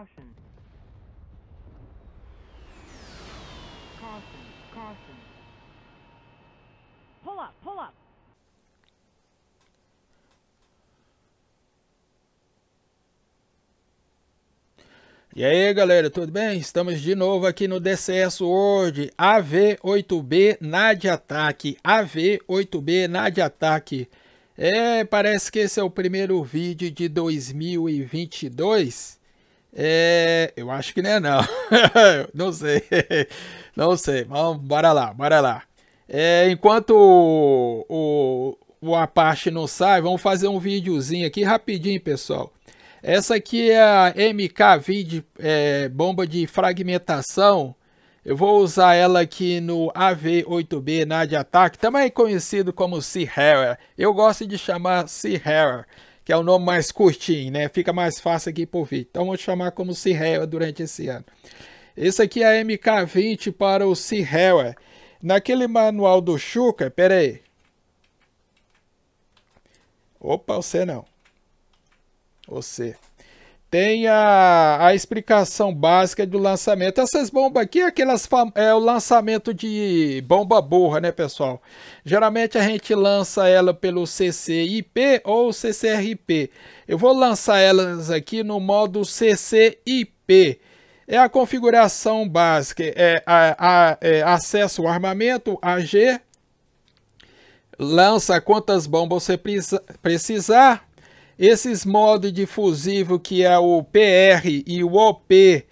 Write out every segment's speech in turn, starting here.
Caution. Caution, caution. Pull up, pull up. E aí galera, tudo bem? Estamos de novo aqui no DCS World AV8B na de ataque AV8B na de ataque É, parece que esse é o primeiro vídeo de 2022 É, eu acho que não é não. Não sei, não sei, vamos, bora lá, bora lá. É, Enquanto o, o, o Apache não sai, vamos fazer um videozinho aqui rapidinho pessoal. Essa aqui é a MK20 é, bomba de fragmentação. Eu vou usar ela aqui no AV8B na de ataque, também conhecido como Sea Eu gosto de chamar Sea que é o nome mais curtinho, né? Fica mais fácil aqui por vídeo. Então vou chamar como Sea durante esse ano. Esse aqui é a MK20 para o Sea Naquele manual do Chuka, pera aí. Opa, você não você. Tem a, a explicação básica do lançamento. Essas bombas aqui, aquelas é o lançamento de bomba burra, né, pessoal? Geralmente a gente lança ela pelo CCIP ou CCRP. Eu vou lançar elas aqui no modo CCIP. É a configuração básica, é, a, a, é acesso ao armamento, AG, lança quantas bombas você precisar, esses modos de fusível que é o PR e o OP,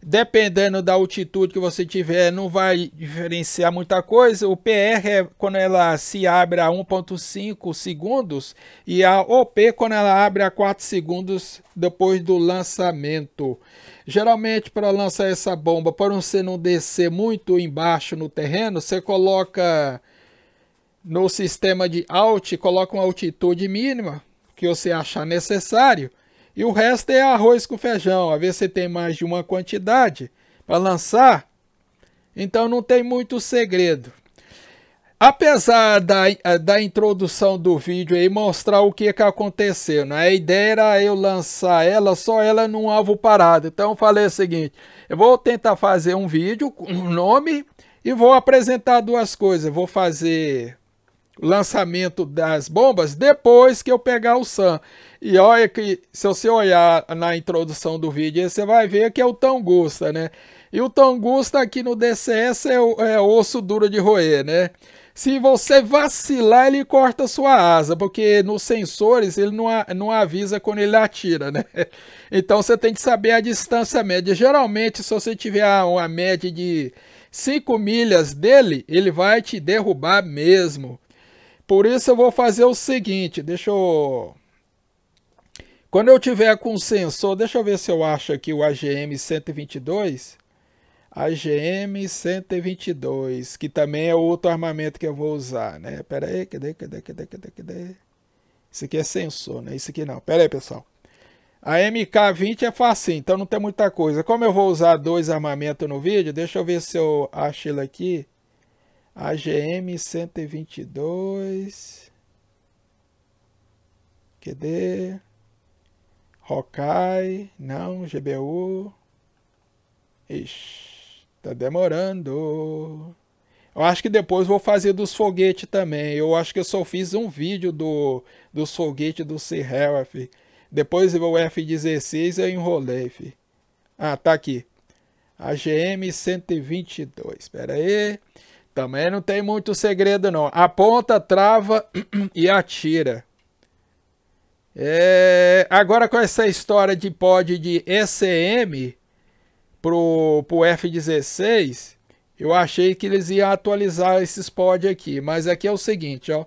dependendo da altitude que você tiver, não vai diferenciar muita coisa. O PR é quando ela se abre a 1.5 segundos e a OP quando ela abre a 4 segundos depois do lançamento. Geralmente para lançar essa bomba, para você não descer muito embaixo no terreno, você coloca no sistema de alt, coloca uma altitude mínima que você achar necessário. E o resto é arroz com feijão. A ver se tem mais de uma quantidade para lançar. Então não tem muito segredo. Apesar da, da introdução do vídeo aí mostrar o que, que aconteceu, né? a ideia era eu lançar ela, só ela num alvo parado. Então eu falei o seguinte, eu vou tentar fazer um vídeo com um nome e vou apresentar duas coisas. vou fazer lançamento das bombas depois que eu pegar o SAM. E olha que se você olhar na introdução do vídeo, você vai ver que é o Tangusta, né? E o Tangusta aqui no DCS é, é osso duro de roer, né? Se você vacilar, ele corta sua asa, porque nos sensores ele não, não avisa quando ele atira, né? Então você tem que saber a distância média. Geralmente, se você tiver uma média de 5 milhas dele, ele vai te derrubar mesmo. Por isso eu vou fazer o seguinte, deixa eu... Quando eu tiver com o sensor, deixa eu ver se eu acho aqui o AGM 122. AGM 122, que também é outro armamento que eu vou usar, né? Pera aí, cadê, cadê, cadê, cadê, cadê? Isso aqui é sensor, né? Isso aqui não. Pera aí, pessoal. A MK20 é fácil, então não tem muita coisa. Como eu vou usar dois armamentos no vídeo, deixa eu ver se eu acho ele aqui. AGM 122. QD. Rokai. Não, GBU. Ixi, tá demorando. Eu acho que depois vou fazer dos foguetes também. Eu acho que eu só fiz um vídeo do, dos foguetes do Serrelf. Depois o F-16 eu enrolei, fi. Ah, tá aqui. AGM 122. Espera aí. Também não tem muito segredo não. Aponta, trava e atira. É, agora com essa história de pod de ECM pro, pro F-16, eu achei que eles iam atualizar esses pod aqui. Mas aqui é o seguinte, ó.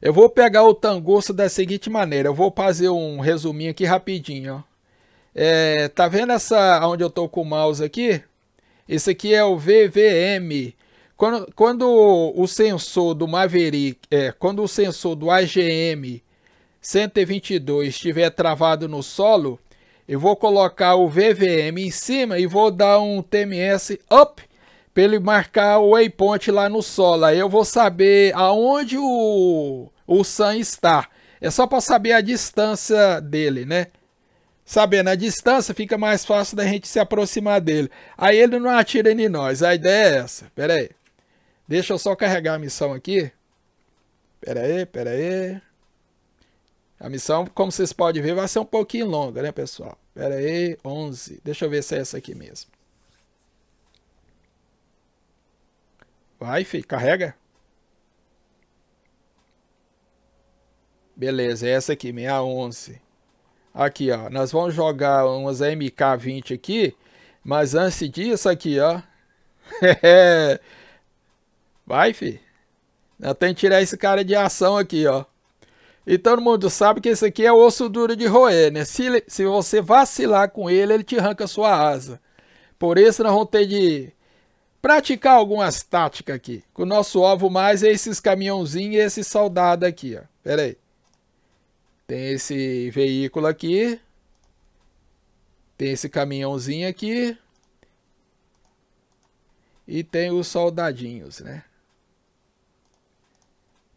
Eu vou pegar o tangoço da seguinte maneira. Eu vou fazer um resuminho aqui rapidinho, ó. É, tá vendo essa onde eu tô com o mouse aqui? Esse aqui é o VVM. Quando, quando o sensor do Maverick, é, quando o sensor do AGM 122 estiver travado no solo, eu vou colocar o VVM em cima e vou dar um TMS up para ele marcar o waypoint lá no solo. Aí eu vou saber aonde o, o SAM está. É só para saber a distância dele, né? Sabendo a distância, fica mais fácil da gente se aproximar dele. Aí ele não atira em nós. A ideia é essa. Pera aí. Deixa eu só carregar a missão aqui. Pera aí, pera aí. A missão, como vocês podem ver, vai ser um pouquinho longa, né, pessoal? Pera aí, 11. Deixa eu ver se é essa aqui mesmo. Vai, filho, carrega. Beleza, é essa aqui, 611. Aqui, ó, nós vamos jogar umas MK20 aqui, mas antes disso aqui, ó. Vai, filho. Nós temos que tirar esse cara de ação aqui, ó. E todo mundo sabe que esse aqui é osso duro de roer, né? Se, se você vacilar com ele, ele te arranca sua asa. Por isso nós vamos ter de praticar algumas táticas aqui. Com o nosso ovo mais é esses caminhãozinhos e esse soldado aqui, ó. Pera aí. Tem esse veículo aqui. Tem esse caminhãozinho aqui. E tem os soldadinhos, né?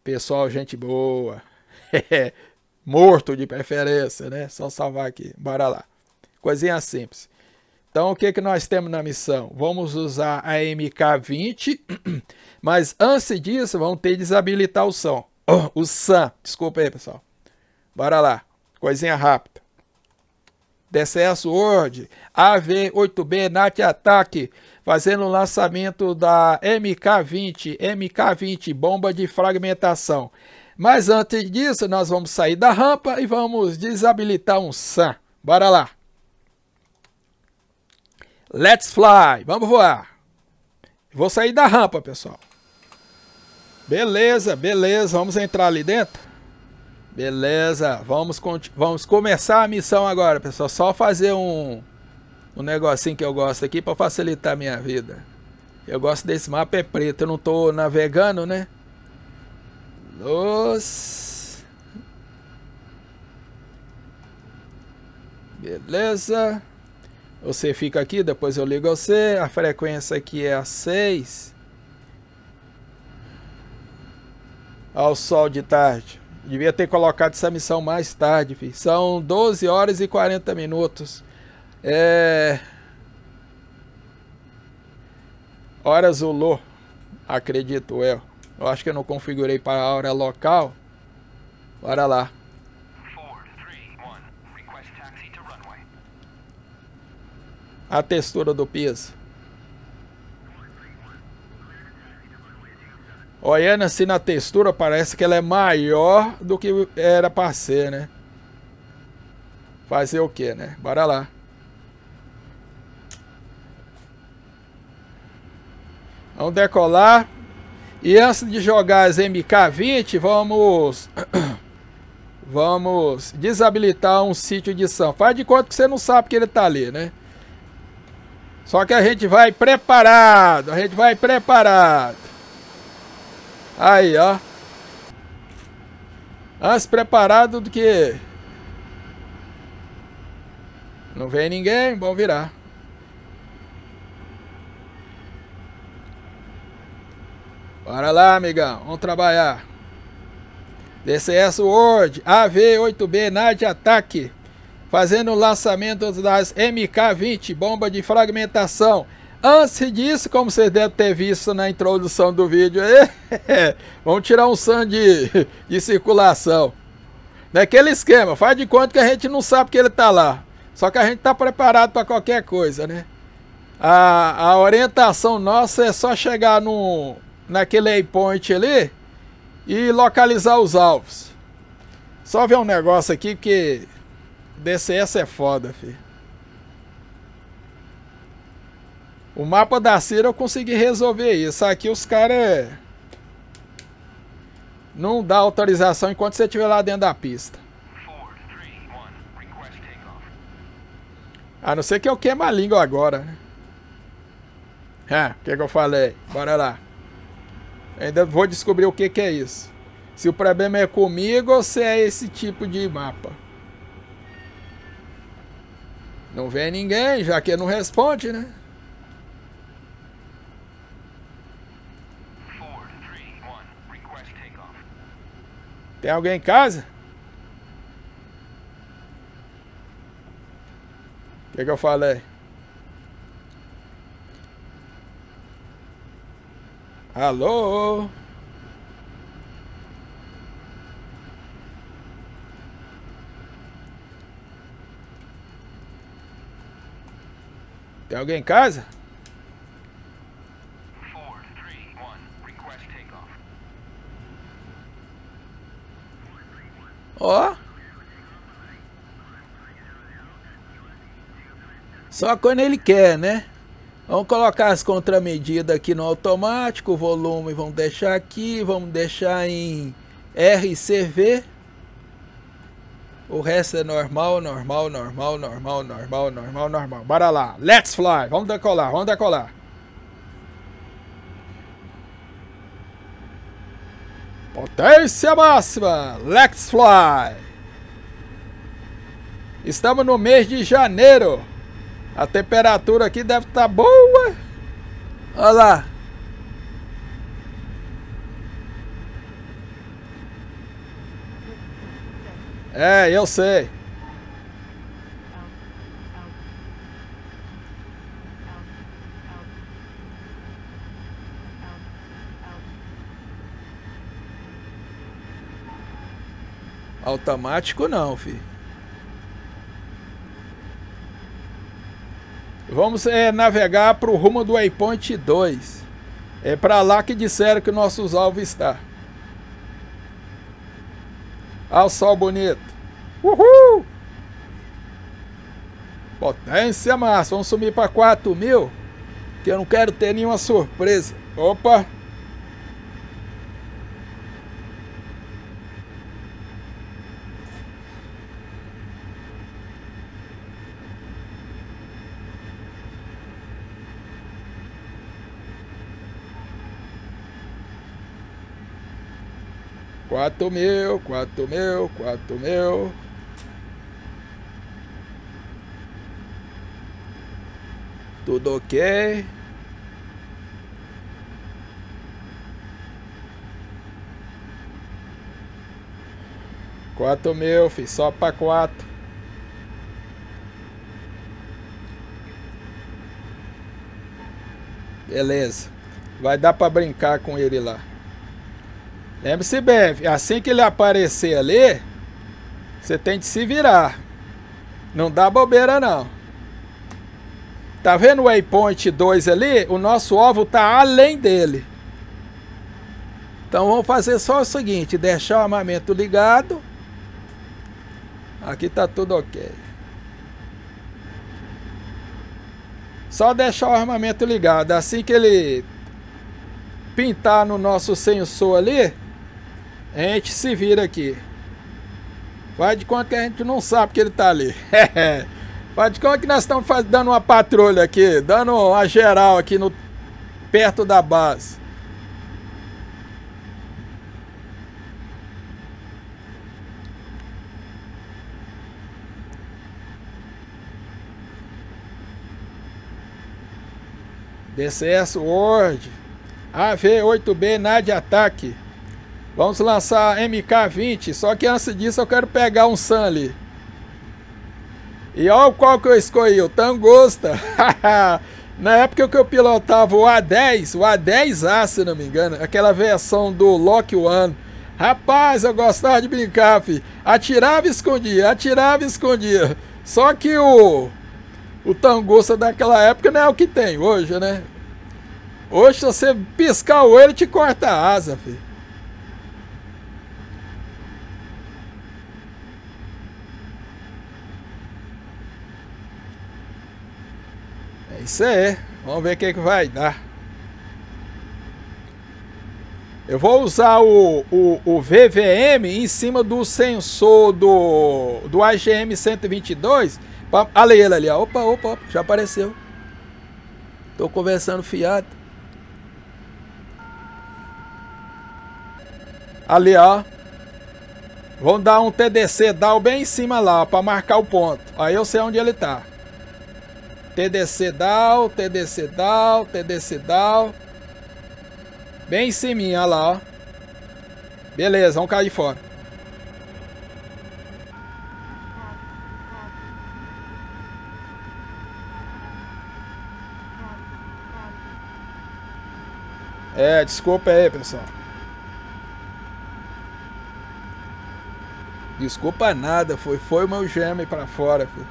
Pessoal, gente boa. Morto de preferência, né? Só salvar aqui. Bora lá. Coisinha simples. Então, o que, que nós temos na missão? Vamos usar a MK20, mas antes disso, vamos ter que desabilitar o som. Oh, o SAM. Desculpa aí, pessoal. Bora lá. Coisinha rápida. DCS Word, AV8B NAT Ataque, fazendo o lançamento da MK20, MK20, bomba de fragmentação. Mas antes disso, nós vamos sair da rampa e vamos desabilitar um SAM. Bora lá. Let's fly. Vamos voar. Vou sair da rampa, pessoal. Beleza, beleza. Vamos entrar ali dentro? Beleza. Vamos, vamos começar a missão agora, pessoal. Só fazer um um negocinho que eu gosto aqui para facilitar a minha vida. Eu gosto desse mapa é preto, eu não tô navegando, né? Los. Beleza. Você fica aqui, depois eu ligo você. A frequência aqui é a 6. Ao sol de tarde. Devia ter colocado essa missão mais tarde, filho. São 12 horas e 40 minutos. É... Hora Zulu, acredito eu. Eu acho que eu não configurei para a hora local. Bora lá. A textura do piso. Olhando assim na textura, parece que ela é maior do que era para ser, né? Fazer o que, né? Bora lá. Vamos decolar. E antes de jogar as MK20, vamos... vamos desabilitar um sítio de São. Faz de conta que você não sabe que ele tá ali, né? Só que a gente vai preparado. A gente vai preparado. Aí, ó. Antes preparado do que... Não vem ninguém, vamos virar. Bora lá, amigão. Vamos trabalhar. DCS Word, AV8B NAD Ataque. Fazendo lançamento das MK20, bomba de fragmentação. Antes disso, como vocês devem ter visto na introdução do vídeo, vamos tirar um som de, de circulação. Naquele esquema, faz de conta que a gente não sabe que ele está lá. Só que a gente está preparado para qualquer coisa, né? A, a orientação nossa é só chegar no, naquele waypoint ali e localizar os alvos. Só ver um negócio aqui que DCS é foda, filho. O mapa da Cira eu consegui resolver isso. Aqui os caras é... não dá autorização enquanto você estiver lá dentro da pista. A não ser que eu queime a língua agora, né? Ah, o que, que eu falei? Bora lá. Ainda vou descobrir o que, que é isso. Se o problema é comigo ou se é esse tipo de mapa. Não vem ninguém, já que não responde, né? Tem alguém em casa? O que, que eu falei? Alô? Tem alguém em casa? Ó. Só quando ele quer, né? Vamos colocar as contramedidas aqui no automático, o volume vamos deixar aqui, vamos deixar em RCV. O resto é normal, normal, normal, normal, normal, normal, normal. Bora lá, let's fly, vamos decolar, vamos decolar. Potência máxima, let's fly. Estamos no mês de janeiro. A temperatura aqui deve estar tá boa. Olha lá. É, eu sei. Automático não, filho. Vamos é, navegar para o rumo do Waypoint 2. É para lá que disseram que nossos alvos está. O sol bonito. Uhul! Potência massa. Vamos sumir para 4 mil. Que eu não quero ter nenhuma surpresa. Opa! Quatro mil, quatro mil, quatro mil. Tudo ok. Quatro mil, fiz só para quatro. Beleza. Vai dar para brincar com ele lá. Lembre-se bem, assim que ele aparecer ali, você tem que se virar. Não dá bobeira não. Tá vendo o waypoint 2 ali? O nosso ovo tá além dele. Então vamos fazer só o seguinte, deixar o armamento ligado. Aqui tá tudo ok. Só deixar o armamento ligado. Assim que ele pintar no nosso sensor ali, a gente se vira aqui. Faz de conta que a gente não sabe que ele tá ali. Faz de conta que nós estamos dando uma patrulha aqui, dando uma geral aqui no perto da base. DCS Word AV8B nada de ataque Vamos lançar MK20, só que antes disso eu quero pegar um Sun ali. E olha qual que eu escolhi, o Tangosta. Na época que eu pilotava o A10, o A10A, se não me engano, aquela versão do Lock One. Rapaz, eu gostava de brincar, fi. Atirava e escondia, atirava e escondia. Só que o, o Tangosta daquela época não é o que tem hoje, né? Hoje, se você piscar o olho, te corta a asa, filho. Isso é. Vamos ver o que, que vai dar. Eu vou usar o, o, o, VVM em cima do sensor do, do AGM 122. Pra, olha ele ali. Opa, opa, opa, já apareceu. Tô conversando fiado. Ali, ó. Vamos dar um TDC DAO bem em cima lá, para marcar o ponto. Aí eu sei onde ele tá. TDC down, TDC down, TDC down. Bem em cima, olha lá, ó. Beleza, vamos cair fora. É, desculpa aí, pessoal. Desculpa nada, foi, foi o meu gêmeo para fora, filho.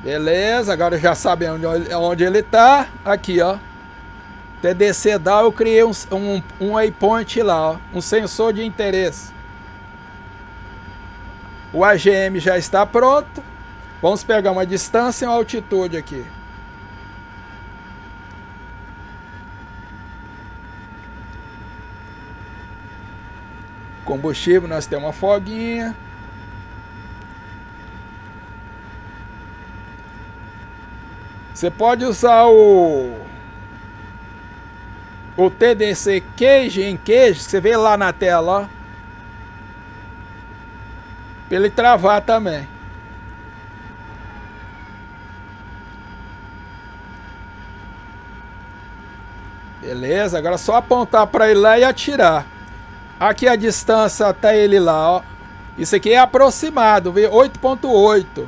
Beleza, agora já sabe onde, onde ele tá. Aqui, ó. TDC DAO eu criei um, um, um waypoint lá, ó, um sensor de interesse. O AGM já está pronto. Vamos pegar uma distância e uma altitude aqui. Combustível, nós temos uma foguinha. Você pode usar o o TDC queijo em queijo, você vê lá na tela, ó. Pra ele travar também. Beleza, agora é só apontar para ele lá e atirar. Aqui a distância até ele lá, ó. Isso aqui é aproximado, vê 8.8.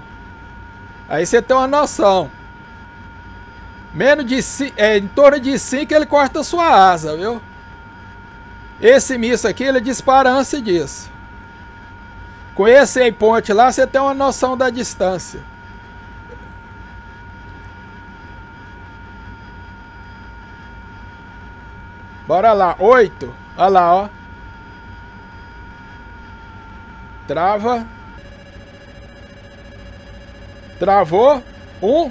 Aí você tem uma noção. Menos de é, em torno de 5 ele corta sua asa, viu? Esse misso aqui, ele dispara antes disso. Com esse ponte lá, você tem uma noção da distância. Bora lá, 8. Olha lá, ó. Trava. Travou. Um.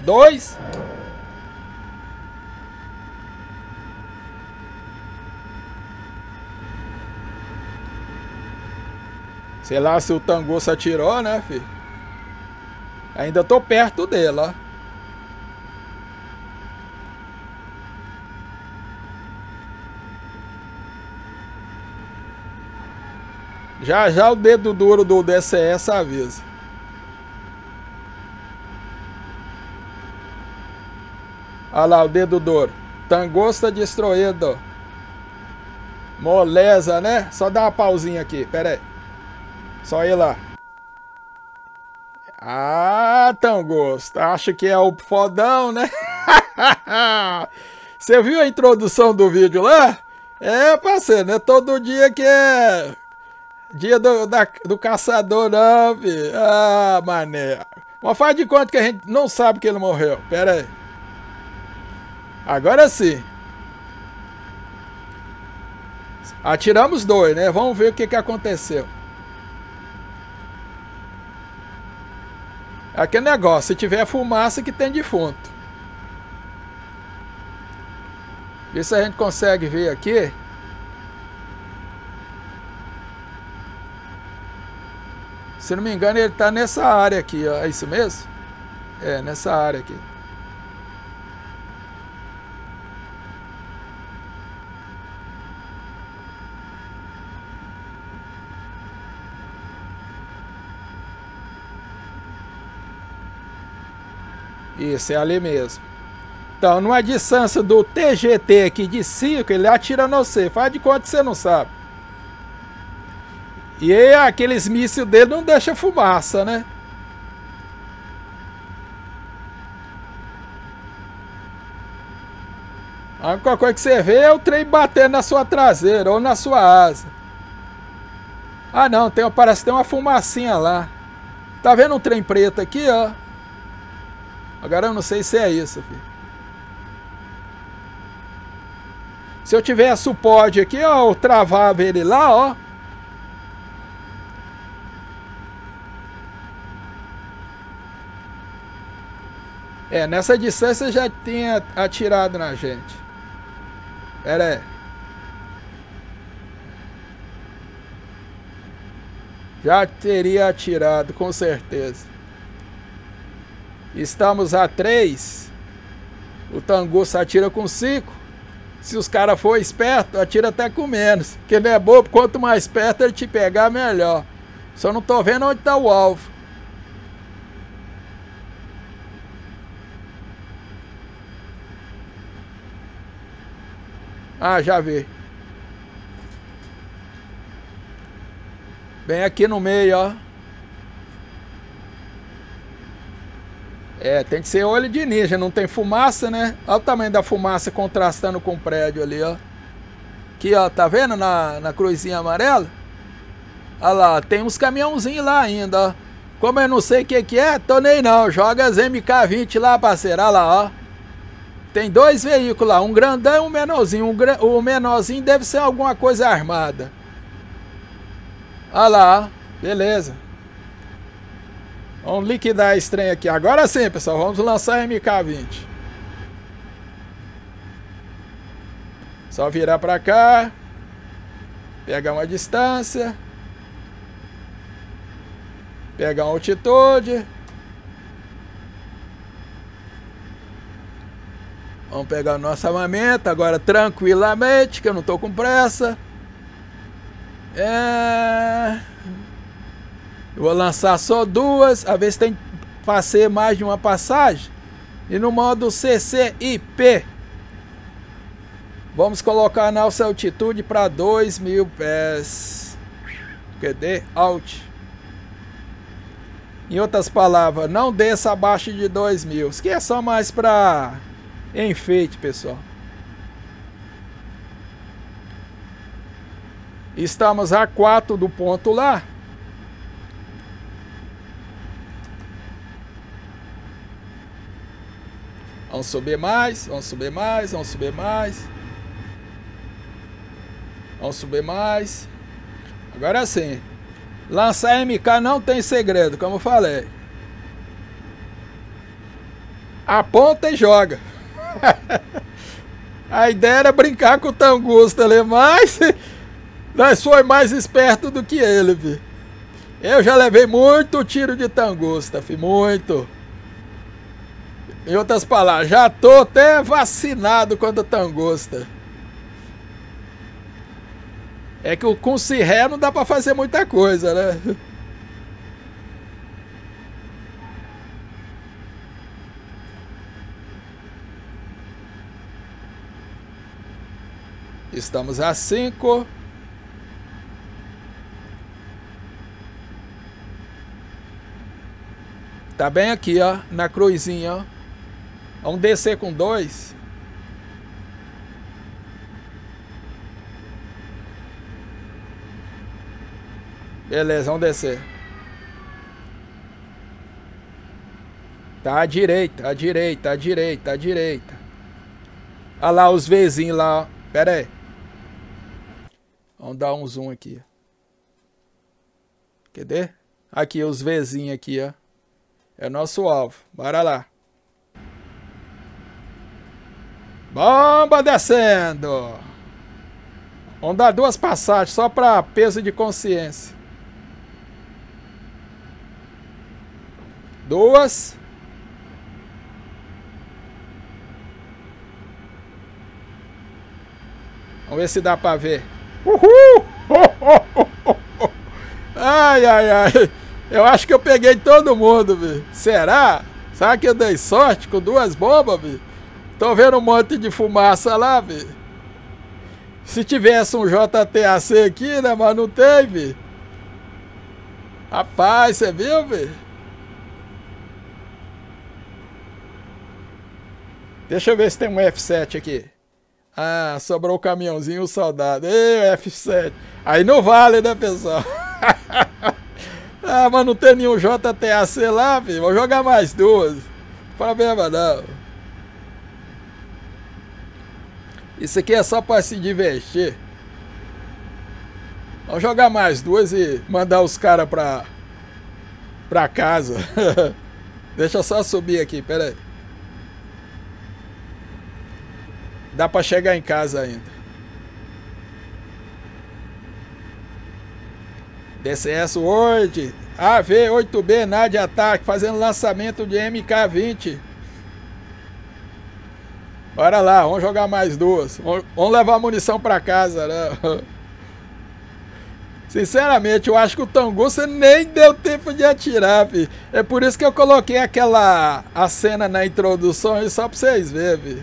Dois. Sei lá se o Tango se atirou, né, filho? Ainda tô perto dele, ó. Já já o dedo duro do DCS avisa. Olha lá o dedo duro. Tangosta destruído. Moleza, né? Só dá uma pausinha aqui, pera aí. Só ir lá. Ah, Tangosta. Acha que é o fodão, né? Você viu a introdução do vídeo lá? É, parceiro, não é todo dia que é dia do, da, do caçador, não, filho. Ah, mané. Mas faz de conta que a gente não sabe que ele morreu. Pera aí. Agora sim. Atiramos dois, né? Vamos ver o que, que aconteceu. Aquele negócio, se tiver fumaça que tem defunto. Vê se a gente consegue ver aqui. Se não me engano, ele está nessa área aqui, ó. É isso mesmo? É, nessa área aqui. Isso, é ali mesmo. Então, numa distância do TGT aqui de 5, ele atira no você. Faz de conta que você não sabe. E aí, aqueles mísseis dele não deixa fumaça, né? A única coisa que você vê é o trem batendo na sua traseira ou na sua asa. Ah não, tem, parece que tem uma fumacinha lá. Tá vendo um trem preto aqui, ó? Agora eu não sei se é isso, filho. Se eu tivesse o pod aqui, ó, eu travava ele lá, ó. É, nessa distância já tinha atirado na gente. Pera aí. Já teria atirado, com certeza. Estamos a 3. O Tanguço atira com 5. Se os caras for esperto, atira até com menos. Porque ele é bobo, quanto mais perto ele te pegar, melhor. Só não tô vendo onde tá o alvo. Ah, já vi. Bem aqui no meio, ó. É, tem que ser olho de ninja, não tem fumaça, né? Olha o tamanho da fumaça contrastando com o prédio ali, ó. Aqui, ó, tá vendo na, na cruzinha amarela? Olha lá, tem uns caminhãozinhos lá ainda, ó. Como eu não sei o que que é, tô nem não. Joga as MK20 lá, parceiro, olha lá, ó. Tem dois veículos lá, um grandão e um menorzinho. Um, o menorzinho deve ser alguma coisa armada. Olha lá, beleza. Vamos liquidar esse trem aqui. Agora sim, pessoal. Vamos lançar MK20. Só virar para cá. Pegar uma distância. Pegar uma altitude. Vamos pegar o nosso armamento agora tranquilamente, que eu não estou com pressa. É... Eu vou lançar só duas, a se tem passei mais de uma passagem. E no modo CCIP, vamos colocar a nossa altitude para 2 mil pés. Cadê? Alt. Em outras palavras, não desça abaixo de 2 mil. Isso aqui é só mais para enfeite, pessoal. Estamos a 4 do ponto lá. Vamos subir mais, vamos subir mais, vamos subir mais. Vamos subir mais. Agora sim. Lançar MK não tem segredo, como eu falei. Aponta e joga. A ideia era brincar com o Tangusta ali, mas nós foi mais esperto do que ele. Eu já levei muito tiro de Tangusta, fi, muito. Em outras palavras, já tô até vacinado contra tangosta. É que com cirré não dá para fazer muita coisa, né? Estamos a 5. Tá bem aqui, ó, na cruzinha, ó. Vamos descer com dois. Beleza, vamos descer. Tá à direita, à direita, à direita, à direita. Olha lá os vizinhos lá, ó. Pera aí. Vamos dar um zoom aqui. Cadê? Aqui, os vizinhos aqui, ó. É nosso alvo. Bora lá. Bomba descendo. Vamos dar duas passagens só para peso de consciência. Duas. Vamos ver se dá para ver. Uhul! Ai, ai, ai. Eu acho que eu peguei todo mundo, velho. Será? Será que eu dei sorte com duas bombas, velho? Tô vendo um monte de fumaça lá, velho. Se tivesse um JTAC aqui, né? Mas não teve. Rapaz, você viu, velho? Deixa eu ver se tem um F7 aqui. Ah, sobrou o caminhãozinho o soldado. Ei, F7. Aí não vale, né, pessoal? ah, mas não tem nenhum JTAC lá, filho. Vou jogar mais duas. Problema não. Isso aqui é só para se divertir. Vamos jogar mais duas e mandar os caras pra, pra casa. Deixa eu só subir aqui, pera aí. Dá para chegar em casa ainda. DCS Word, AV8B, NAD ataque, fazendo lançamento de MK20. Bora lá, vamos jogar mais duas. Vamos levar munição para casa, né? Sinceramente, eu acho que o Tanguça nem deu tempo de atirar, filho. É por isso que eu coloquei aquela a cena na introdução aí só pra vocês verem.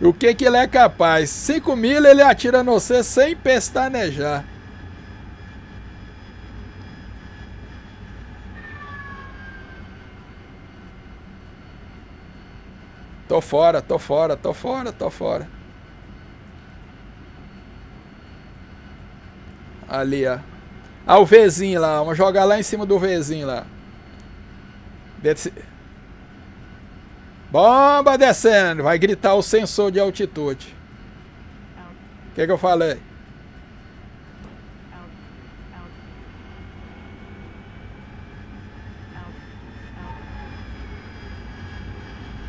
O que que ele é capaz? 5 mil ele atira no você sem pestanejar. Tô fora, tô fora, tô fora, tô fora. Ali, ó. Ah, o Vzinho lá. Vamos jogar lá em cima do Vzinho lá. Desce. Bomba descendo. Vai gritar o sensor de altitude. O que, que eu falei?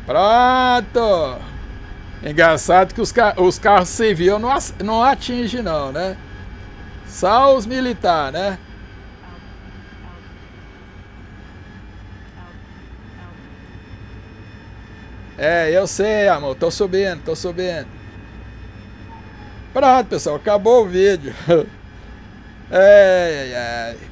Pronto! Engraçado que os, os carros civis não, não atingem não, né? Só os militares, né? É, eu sei, amor. Tô subindo, tô subindo. Pronto, pessoal. Acabou o vídeo. ai, ai, ai.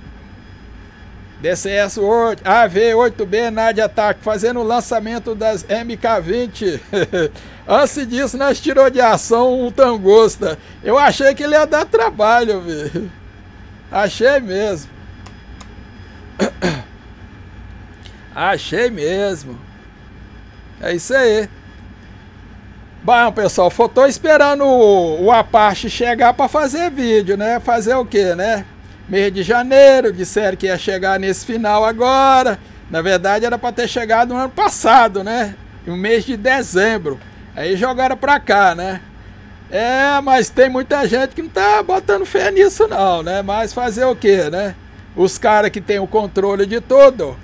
DCS-8, AV-8B Nadia Ataque, fazendo o lançamento das MK-20. Antes disso, nós tirou de ação um Tangosta. Eu achei que ele ia dar trabalho, velho. Achei mesmo. Achei mesmo. É isso aí. Bom, pessoal, tô esperando o, o Apache chegar para fazer vídeo, né? Fazer o quê, né? Mês de janeiro, disseram que ia chegar nesse final agora. Na verdade, era para ter chegado no ano passado, né? No mês de dezembro. Aí jogaram para cá, né? É, mas tem muita gente que não tá botando fé nisso não, né? Mas fazer o quê, né? Os caras que tem o controle de tudo.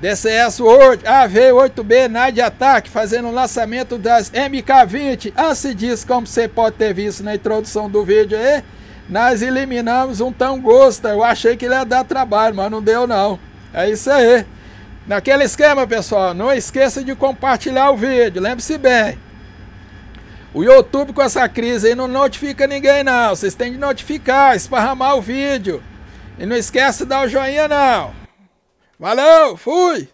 DCS 8, AV8B Night Attack fazendo o lançamento das MK20. Antes disso, como você pode ter visto na introdução do vídeo aí, nós eliminamos um tão gosto. Eu achei que ele ia dar trabalho, mas não deu não. É isso aí. Naquele esquema, pessoal, não esqueça de compartilhar o vídeo. Lembre-se bem. O YouTube com essa crise aí não notifica ninguém não. Vocês têm de notificar, esparramar o vídeo. E não esquece de dar o joinha não. Valeu, fui!